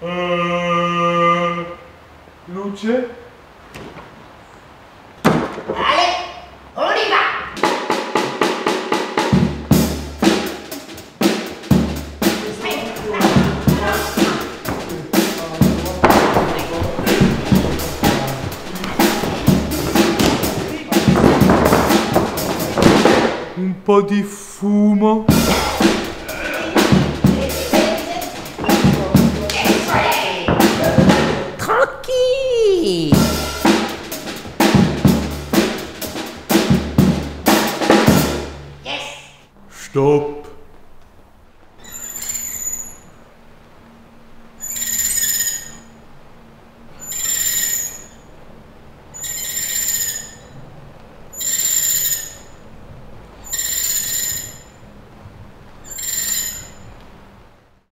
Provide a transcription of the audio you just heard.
Eh, luce? Ale, on y va Un po' di fumo? Stopp!